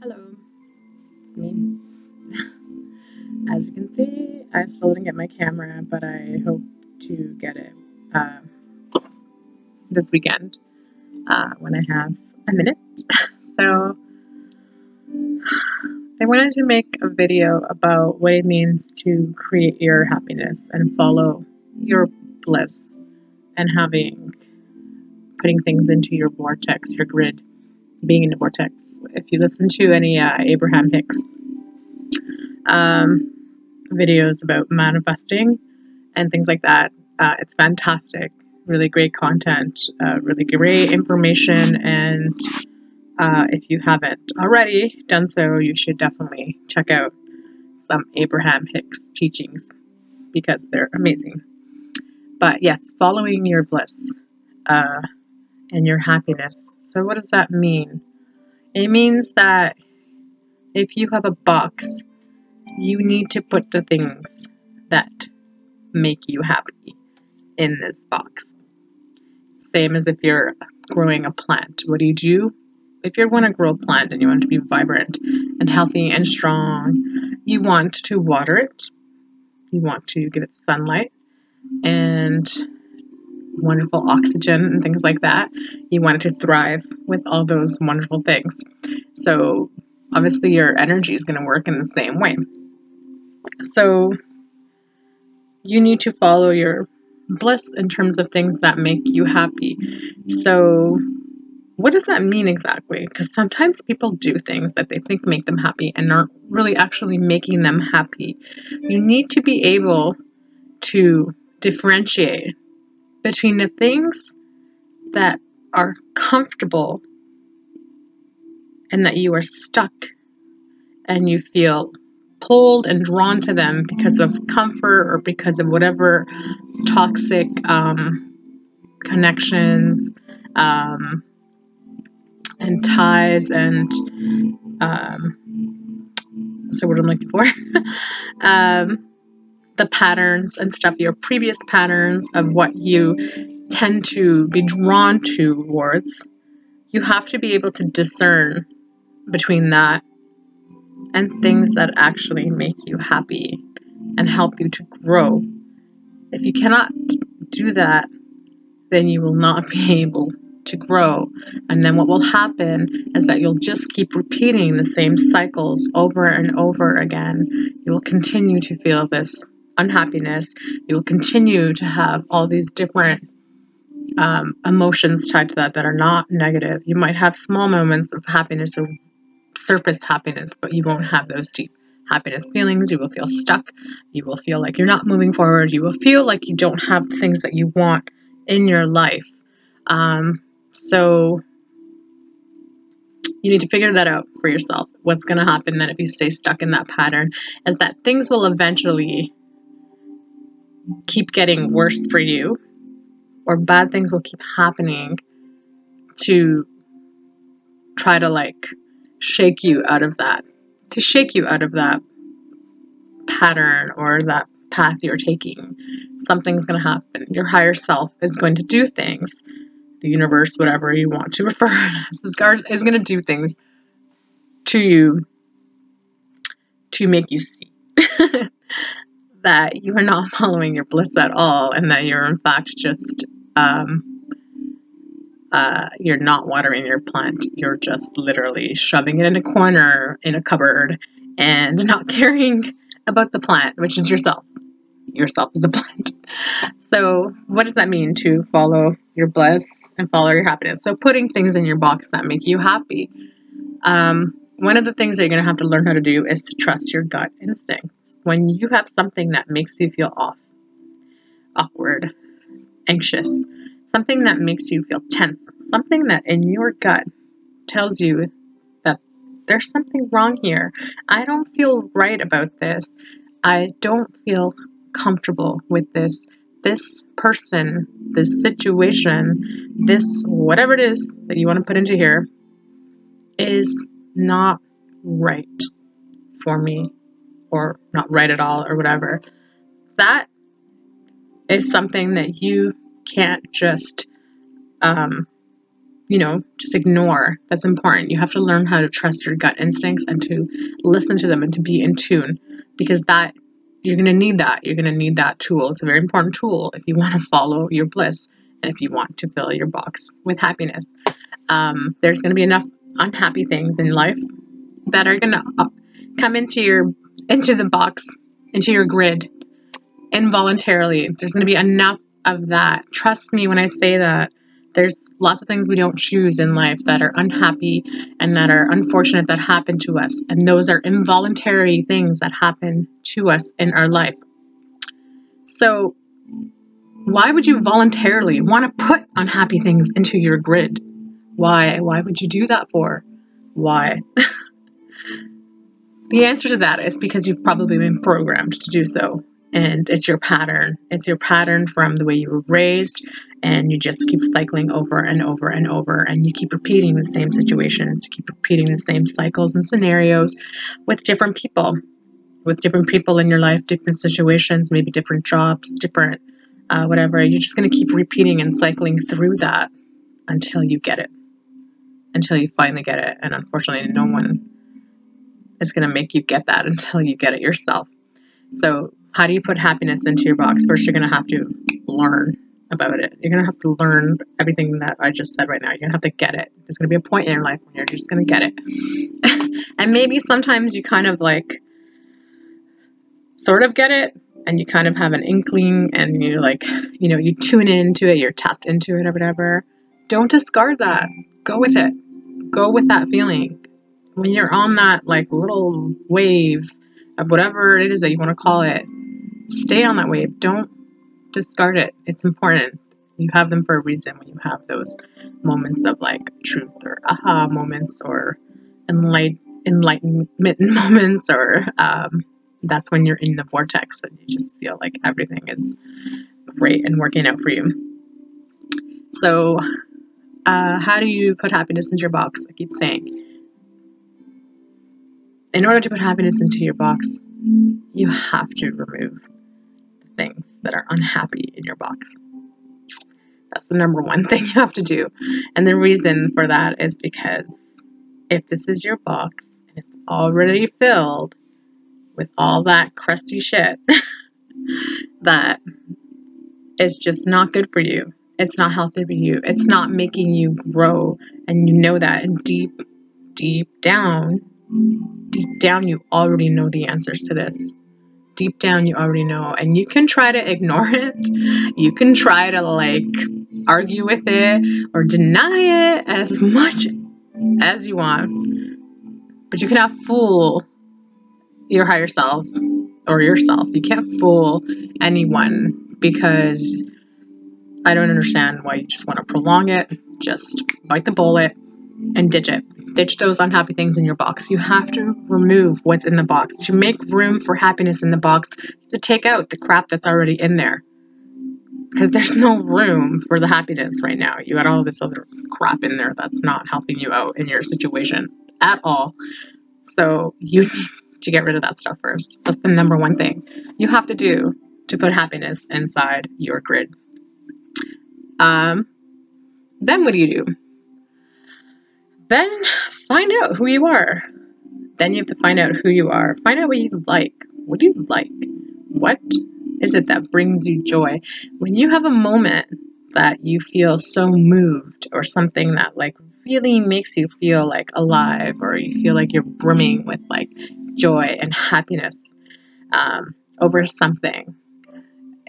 Hello, it's me. As you can see, I still didn't get my camera, but I hope to get it uh, this weekend uh, when I have a minute. so, I wanted to make a video about what it means to create your happiness and follow your bliss and having putting things into your vortex, your grid, being in the vortex if you listen to any uh, Abraham Hicks um, videos about manifesting and things like that, uh, it's fantastic. Really great content, uh, really great information, and uh, if you haven't already done so, you should definitely check out some Abraham Hicks teachings because they're amazing. But yes, following your bliss uh, and your happiness. So, what does that mean? It means that if you have a box, you need to put the things that make you happy in this box. Same as if you're growing a plant. What do you do? If you want to grow a plant and you want to be vibrant and healthy and strong, you want to water it. You want to give it sunlight and wonderful oxygen and things like that. You want it to thrive with all those wonderful things. So, obviously, your energy is going to work in the same way. So, you need to follow your bliss in terms of things that make you happy. So, what does that mean exactly? Because sometimes people do things that they think make them happy and aren't really actually making them happy. You need to be able to differentiate between the things that are comfortable and that you are stuck and you feel pulled and drawn to them because of comfort or because of whatever toxic um, connections um, and ties and um, so what I'm looking for. Um, the patterns and stuff, your previous patterns of what you tend to be drawn towards, you have to be able to discern between that and things that actually make you happy and help you to grow. If you cannot do that, then you will not be able to grow. And then what will happen is that you'll just keep repeating the same cycles over and over again. You will continue to feel this unhappiness. You will continue to have all these different um, emotions tied to that that are not negative. You might have small moments of happiness or surface happiness, but you won't have those deep happiness feelings. You will feel stuck. You will feel like you're not moving forward. You will feel like you don't have the things that you want in your life. Um, so you need to figure that out for yourself. What's going to happen then if you stay stuck in that pattern is that things will eventually keep getting worse for you or bad things will keep happening to try to like shake you out of that to shake you out of that pattern or that path you're taking. Something's going to happen. Your higher self is going to do things. The universe whatever you want to refer as this card is going to do things to you to make you see that you are not following your bliss at all and that you're in fact just um, uh, you're not watering your plant. You're just literally shoving it in a corner in a cupboard and not caring about the plant which is yourself. Yourself is a plant. So what does that mean to follow your bliss and follow your happiness? So putting things in your box that make you happy. Um, one of the things that you're going to have to learn how to do is to trust your gut instinct when you have something that makes you feel off, awkward, anxious, something that makes you feel tense, something that in your gut tells you that there's something wrong here. I don't feel right about this. I don't feel comfortable with this. This person, this situation, this whatever it is that you want to put into here is not right for me or not right at all or whatever. That is something that you can't just um, you know, just ignore. That's important. You have to learn how to trust your gut instincts and to listen to them and to be in tune because that you're going to need that. You're going to need that tool. It's a very important tool if you want to follow your bliss and if you want to fill your box with happiness. Um, there's going to be enough unhappy things in life that are going to uh, come into your into the box, into your grid involuntarily. There's going to be enough of that. Trust me when I say that. There's lots of things we don't choose in life that are unhappy and that are unfortunate that happen to us. And those are involuntary things that happen to us in our life. So, why would you voluntarily want to put unhappy things into your grid? Why? Why would you do that for? Why? the answer to that is because you've probably been programmed to do so and it's your pattern. It's your pattern from the way you were raised, and you just keep cycling over and over and over, and you keep repeating the same situations, you keep repeating the same cycles and scenarios with different people, with different people in your life, different situations, maybe different jobs, different uh, whatever. You're just going to keep repeating and cycling through that until you get it, until you finally get it. And unfortunately, no one is going to make you get that until you get it yourself. So how do you put happiness into your box? First, you're going to have to learn about it. You're going to have to learn everything that I just said right now. You're going to have to get it. There's going to be a point in your life when you're just going to get it. and maybe sometimes you kind of like sort of get it and you kind of have an inkling and you like, you know, you tune into it, you're tapped into it or whatever. Don't discard that. Go with it. Go with that feeling. When you're on that like little wave of whatever it is that you want to call it, stay on that wave. Don't discard it. It's important. You have them for a reason when you have those moments of like truth or aha moments or enlight- enlightenment moments, or um, that's when you're in the vortex and you just feel like everything is great and working out for you. So, uh, how do you put happiness into your box? I keep saying. In order to put happiness into your box, you have to remove things that are unhappy in your box. That's the number one thing you have to do. And the reason for that is because if this is your box and it's already filled with all that crusty shit that is just not good for you, it's not healthy for you, it's not making you grow, and you know that, deep, deep down, deep down, you already know the answers to this. Deep down you already know and you can try to ignore it. You can try to like argue with it or deny it as much as you want but you cannot fool your higher self or yourself. You can't fool anyone because i don't understand why you just want to prolong it just bite the bullet and ditch it ditch those unhappy things in your box. You have to remove what's in the box. To make room for happiness in the box, to take out the crap that's already in there. Because there's no room for the happiness right now. You got all this other crap in there that's not helping you out in your situation at all. So you need to get rid of that stuff first. That's the number one thing you have to do to put happiness inside your grid. Um, then what do you do? Then find out who you are. Then you have to find out who you are. Find out what you like. What do you like? What is it that brings you joy? When you have a moment that you feel so moved or something that like really makes you feel like alive or you feel like you're brimming with like joy and happiness um, over something.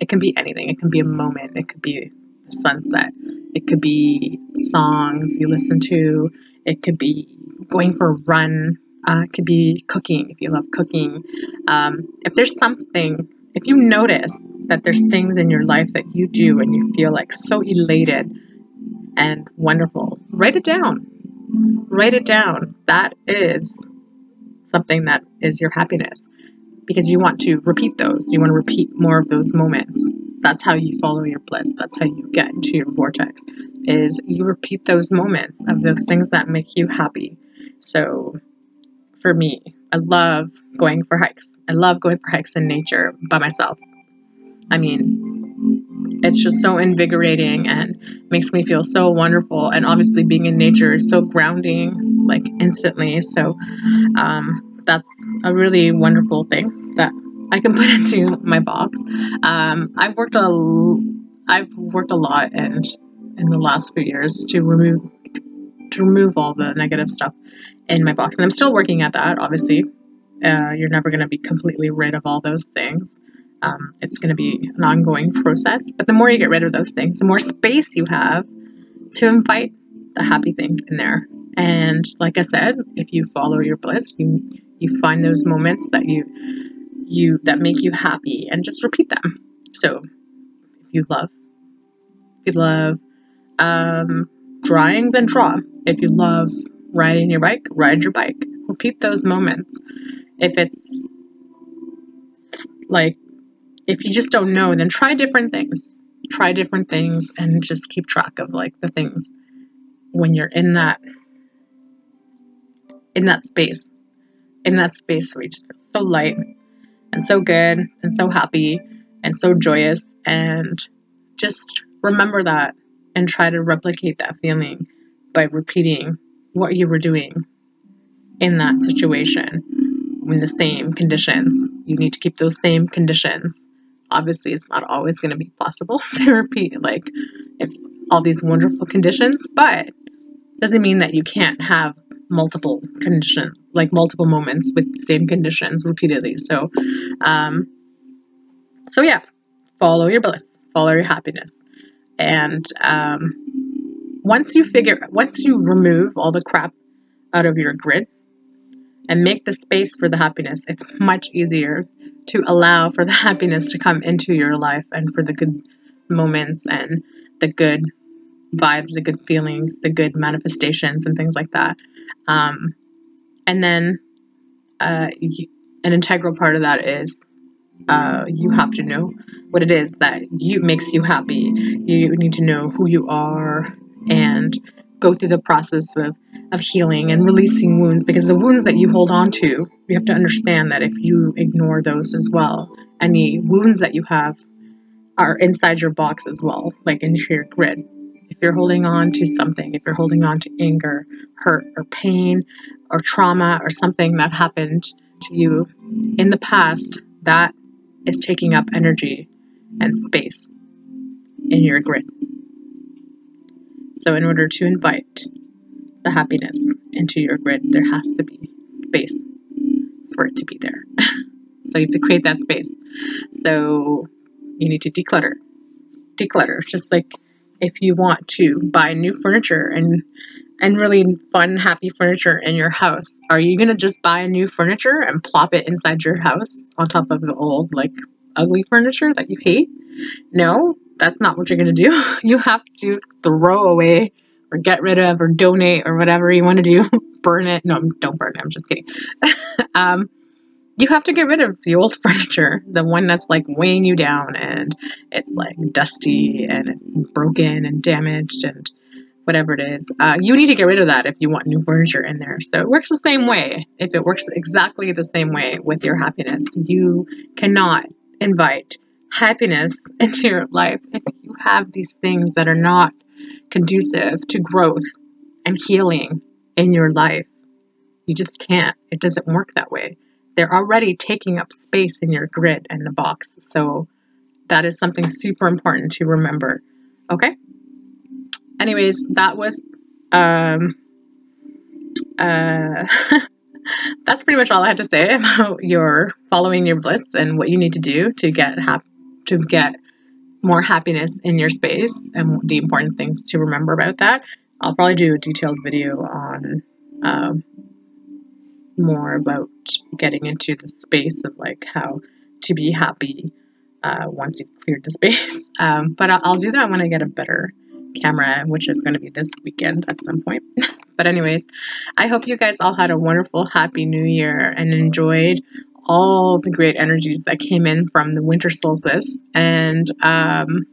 It can be anything. It can be a moment. It could be sunset. It could be songs you listen to. It could be going for a run. Uh, it could be cooking if you love cooking. Um, if there's something, if you notice that there's things in your life that you do and you feel like so elated and wonderful, write it down. Write it down. That is something that is your happiness because you want to repeat those. You want to repeat more of those moments. That's how you follow your bliss. That's how you get into your vortex is you repeat those moments of those things that make you happy. So for me, I love going for hikes. I love going for hikes in nature by myself. I mean, it's just so invigorating and makes me feel so wonderful. And obviously, being in nature is so grounding, like instantly. So um, that's a really wonderful thing that I can put into my box. Um, I've worked a, I've worked a lot and in the last few years to remove to remove all the negative stuff in my box, and I'm still working at that. Obviously, uh, you're never going to be completely rid of all those things. Um, it's going to be an ongoing process. But the more you get rid of those things, the more space you have to invite the happy things in there. And like I said, if you follow your bliss, you you find those moments that you you that make you happy and just repeat them. So if you love, if you love um, drawing, then draw. If you love riding your bike, ride your bike. Repeat those moments. If it's like if you just don't know, then try different things. Try different things and just keep track of like the things when you're in that in that space. In that space where you just feel so light and so good and so happy and so joyous and just remember that and try to replicate that feeling by repeating what you were doing in that situation in the same conditions. You need to keep those same conditions. Obviously it's not always going to be possible to repeat like if all these wonderful conditions but doesn't mean that you can't have multiple conditions like multiple moments with the same conditions repeatedly. So um so yeah follow your bliss follow your happiness and um once you figure once you remove all the crap out of your grid and make the space for the happiness it's much easier to allow for the happiness to come into your life and for the good moments and the good vibes, the good feelings, the good manifestations, and things like that. Um, and then uh, you, an integral part of that is uh, you have to know what it is that you makes you happy. You need to know who you are and go through the process of, of healing and releasing wounds because the wounds that you hold on to, you have to understand that if you ignore those as well, any wounds that you have are inside your box as well, like into your grid. If you're holding on to something, if you're holding on to anger, hurt, or pain, or trauma, or something that happened to you in the past, that is taking up energy and space in your grid. So, in order to invite the happiness into your grid, there has to be space for it to be there. so, you have to create that space. So, you need to declutter. Declutter, just like if you want to buy new furniture and and really fun, happy furniture in your house. Are you gonna just buy a new furniture and plop it inside your house on top of the old, like ugly furniture that you hate? No, that's not what you're going to do. You have to throw away or get rid of or donate or whatever you want to do. burn it. No, don't burn it. I'm just kidding. um, you have to get rid of the old furniture, the one that's like weighing you down and it's like dusty and it's broken and damaged and whatever it is. Uh, you need to get rid of that if you want new furniture in there. So it works the same way. If it works exactly the same way with your happiness, you cannot invite happiness into your life if you have these things that are not conducive to growth and healing in your life. You just can't. It doesn't work that way. They're already taking up space in your grid and the box. So that is something super important to remember. Okay? Anyways, that was um uh that's pretty much all I had to say about your following your bliss and what you need to do to get happy to get more happiness in your space and the important things to remember about that. I'll probably do a detailed video on um, more about getting into the space of like how to be happy uh, once you've cleared the space. Um, but I'll, I'll do that when I get a better camera, which is going to be this weekend at some point. but, anyways, I hope you guys all had a wonderful, happy new year and enjoyed all the great energies that came in from the winter solstice. And um,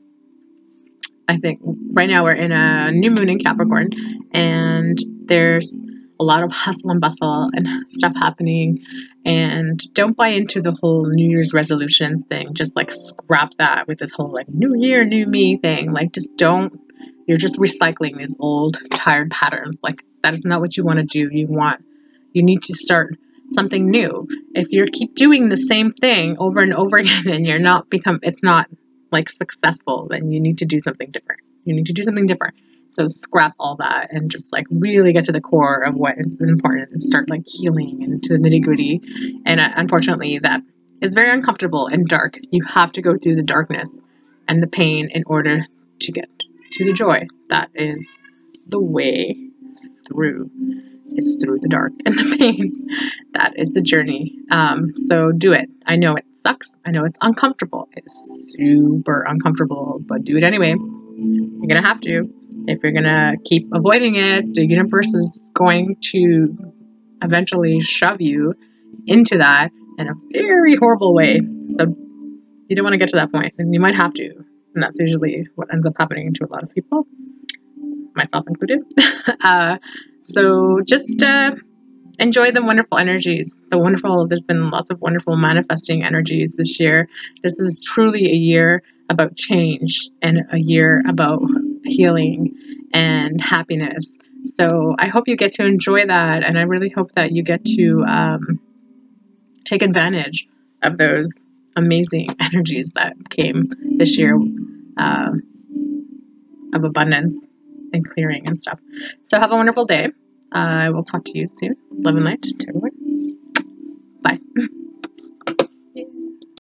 I think right now we're in a new moon in Capricorn, and there's a lot of hustle and bustle and stuff happening. And don't buy into the whole New Year's resolutions thing. Just like scrap that with this whole like new year, new me thing. Like, just don't. You're just recycling these old, tired patterns. Like, that is not what you want to do. You want, you need to start something new. If you keep doing the same thing over and over again and you're not become, it's not like successful, then you need to do something different. You need to do something different. So scrap all that and just like really get to the core of what is important and start like healing into the nitty gritty. And uh, unfortunately, that is very uncomfortable and dark. You have to go through the darkness and the pain in order to get to the joy. That is the way through. It's through the dark and the pain. That is the journey. Um, so do it. I know it sucks. I know it's uncomfortable. It's super uncomfortable, but do it anyway. You're gonna have to. If you're gonna keep avoiding it, the universe is going to eventually shove you into that in a very horrible way. So you don't want to get to that point, and you might have to. And that's usually what ends up happening to a lot of people, myself included. uh, so just uh, enjoy the wonderful energies. The wonderful, there's been lots of wonderful manifesting energies this year. This is truly a year about change and a year about healing and happiness. So I hope you get to enjoy that, and I really hope that you get to um, take advantage of those amazing energies that came this year uh, of abundance and clearing and stuff. So have a wonderful day. I will talk to you soon. Love and light to everyone. Bye.